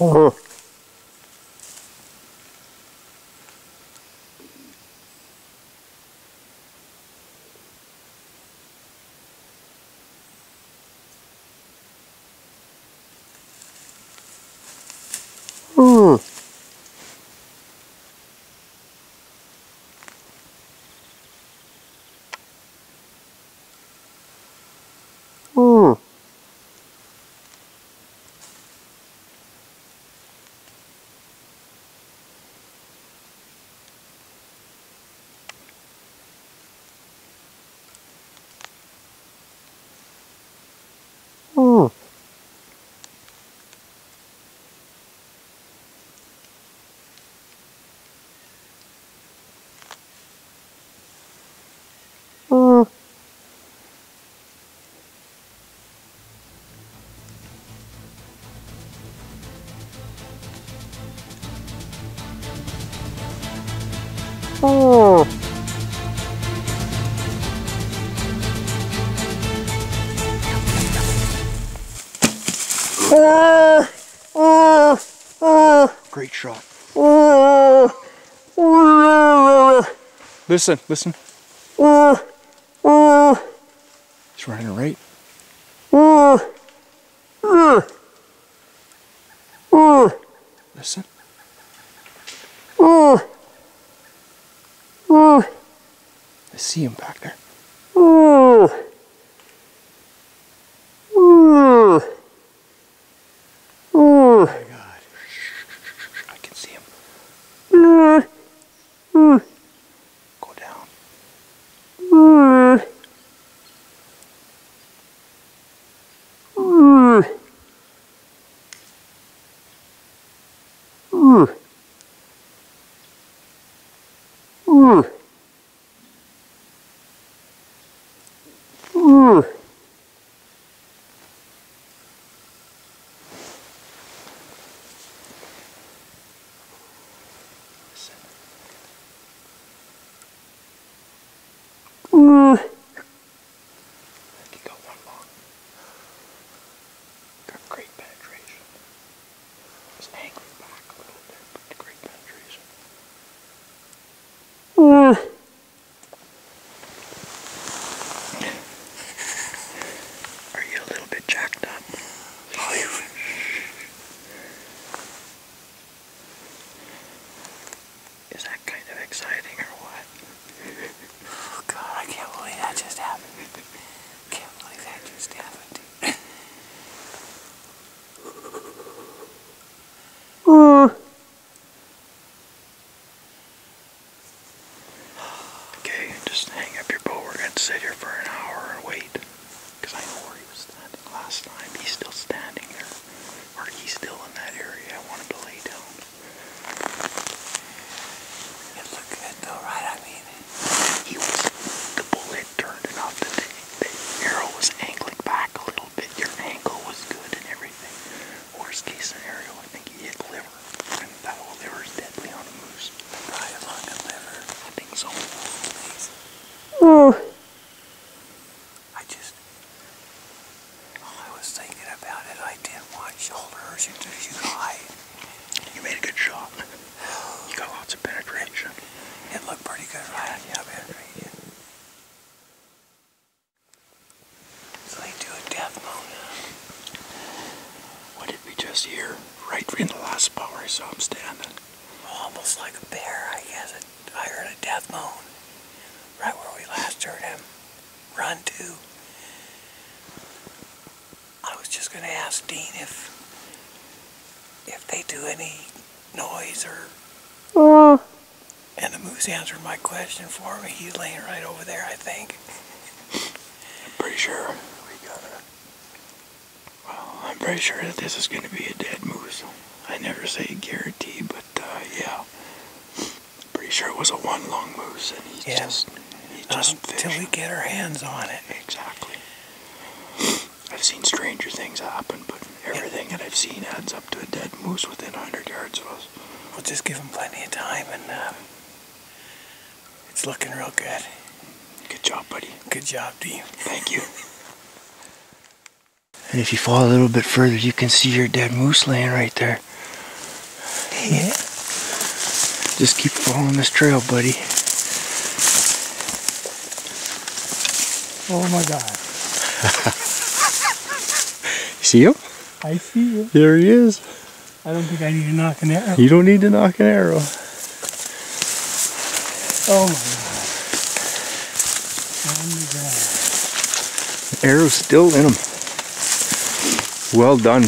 Oh. Oh. Great shot. Listen, listen. He's running right. Listen. See him back there. ah, ah, ah. Oh my god. I can see him. Ah, ah, Go down. ah, ah, ah, What did we just hear? Right in the last spot where I saw him standing. Almost like a bear, I guess. It, I heard a death moan. Right where we last heard him run to. I was just going to ask Dean if if they do any noise or Ah. and the moose answered my question for me. He's laying right over there, I think. I'm pretty sure we got a. Well, I'm pretty sure that this is going to be a dead moose. I never say guarantee, but uh, yeah. Pretty sure it was a one long moose, and Yeah. just. Until we get our hands on it. Exactly. I've seen stranger things happen, but everything that I've seen adds up to a dead moose within 100 yards of us. We'll just give him plenty of time, and uh, it's looking real good. Good job, buddy. Good job, Dean. Thank you. And if you fall a little bit further, you can see your dead moose laying right there. Yeah. Just keep following this trail, buddy. Oh my God. See him? I see you. There he is. I don't think I need to nock an arrow. You don't need to nock an arrow. Oh my God. Oh, On the ground. Arrow's still in him. Well done.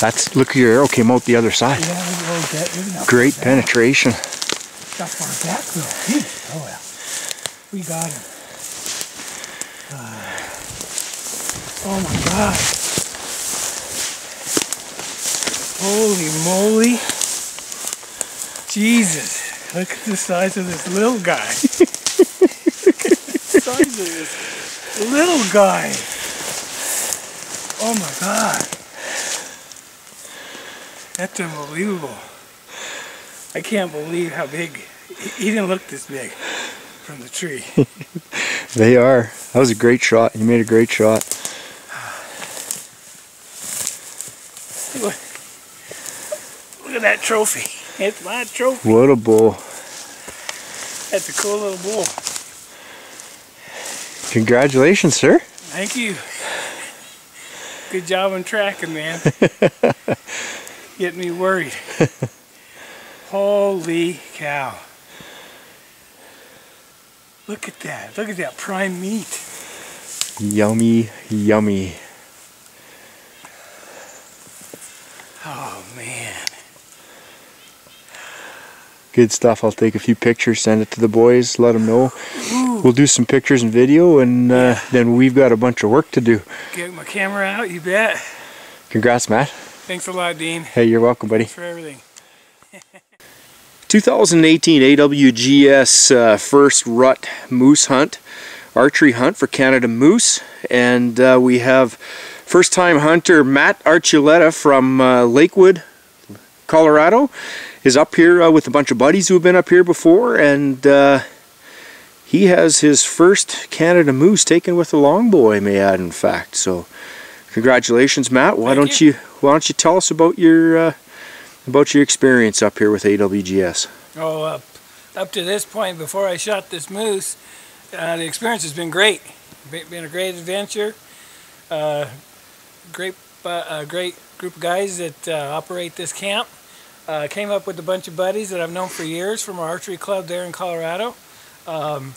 That's look your arrow came out the other side. Yeah, we'll get maybe not Great penetration. Not far back though. Jeez. Oh well. We got him. Ah. oh my God. Holy moly. Jesus. Look at the size of this little guy. Look at the size of this little guy. Oh my God. That's unbelievable. I can't believe how big. He he didn't look this big from the tree. They are. That was a great shot. You made a great shot. Look at that trophy. It's my trophy. What a bull. That's a cool little bull. Congratulations, sir. Thank you. Good job on tracking, man. Getting me worried. Holy cow. Look at that. Look at that prime meat. Yummy, yummy. Oh, man. Good stuff. I'll take a few pictures, send it to the boys, let them know. We'll do some pictures and video, and uh, then we've got a bunch of work to do. Get my camera out, you bet. Congrats, Matt. Thanks a lot, Dean. Hey, you're welcome, buddy. Thanks for everything. 2018 AWGS uh, first rut moose hunt, archery hunt for Canada moose, and uh, we have first time hunter Matt Archuleta from uh, Lakewood, Colorado, is up here uh, with a bunch of buddies who have been up here before, and uh, he has his first Canada moose taken with a longbow, I may add, in fact. So, congratulations, Matt. Why Thank don't you. Why don't you tell us about your uh, about your experience up here with AWGS? Oh, up, up to this point, before I shot this moose, uh, the experience has been great. Been a great adventure. Uh, great, uh, a great group of guys that uh, operate this camp. Uh, came up with a bunch of buddies that I've known for years from our archery club there in Colorado. Um,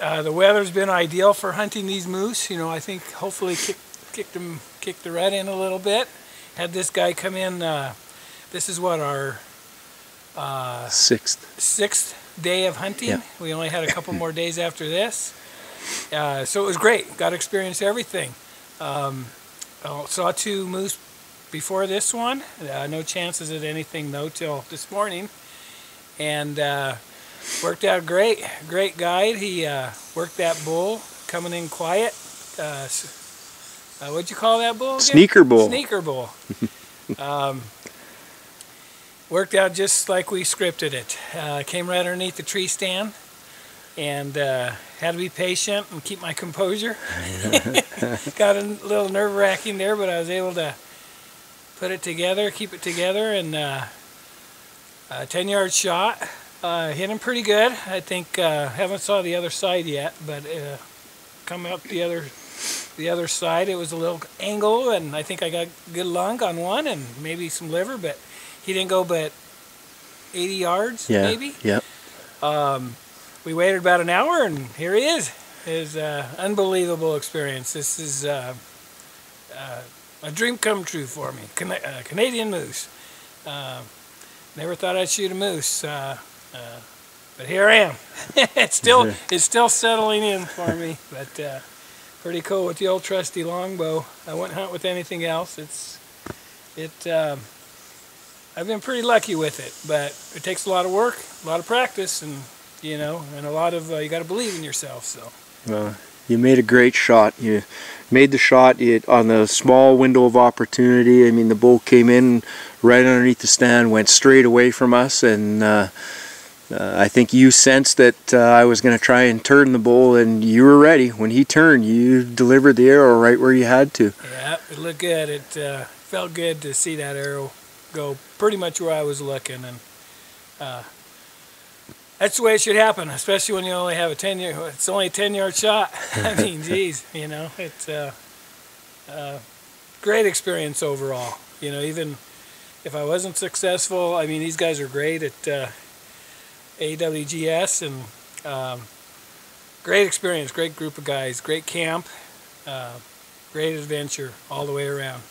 uh, the weather's been ideal for hunting these moose. You know, I think hopefully kick, kicked them, kicked the rut in a little bit. Had this guy come in. Uh, this is what our uh, Sixth. sixth day of hunting. Yeah. We only had a couple more days after this. Uh, so it was great. Got to experience everything. Um, saw two moose before this one. Uh, no chances at anything though till this morning. And uh, worked out great. Great guide. He uh, worked that bull coming in quiet. Uh, uh, what'd you call that bull? Again? Sneaker bull. Sneaker bull. um, worked out just like we scripted it. Uh, came right underneath the tree stand and uh, had to be patient and keep my composure. Got a little nerve wracking there, but I was able to put it together, keep it together, and uh, a 10 yard shot. Uh, hit him pretty good. I think uh, haven't saw the other side yet, but uh, come up the other the other side. It was a little angle, and I think I got good lung on one and maybe some liver, but he didn't go but 80 yards, Yeah. maybe. Yep. Um, we waited about an hour, and here he is. His uh, unbelievable experience. This is uh, uh, a dream come true for me. Cana- uh, Canadian moose. Uh, never thought I'd shoot a moose, uh, but here I am. it's still it's still settling in for me, but uh, pretty cool with the old trusty longbow. I wouldn't hunt with anything else. It's it. Um, I've been pretty lucky with it, but it takes a lot of work, a lot of practice, and you know, and a lot of uh, you got to believe in yourself. So Well, you made a great shot. You made the shot it, on the small window of opportunity. I mean, the bull came in right underneath the stand, went straight away from us, and uh, uh, I think you sensed that uh, I was going to try and turn the bull, and you were ready. When he turned, you delivered the arrow right where you had to. yeah, it looked good. It uh, felt good to see that arrow go pretty much where I was looking, and uh, that's the way it should happen, especially when you only have a ten year. It's only a ten yard shot. I mean, geez, you know, it's uh, uh, great experience overall. You know, even if I wasn't successful, I mean, these guys are great at uh, AWGS and um, great experience, great group of guys, great camp, uh, great adventure all the way around.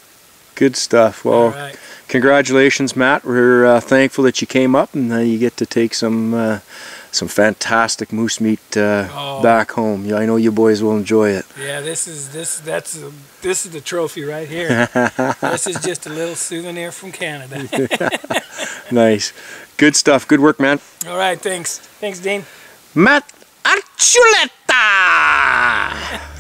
Good stuff. Well, right. congratulations, Matt. We're uh, thankful that you came up and uh, you get to take some uh, some fantastic moose meat uh, Oh. back home. Yeah, I know you boys will enjoy it. Yeah, this is this that's a, this is the trophy right here. this is just a little souvenir from Canada. Nice. Good stuff. Good work, man. all right, thanks, thanks, Dean. Matt Archuleta!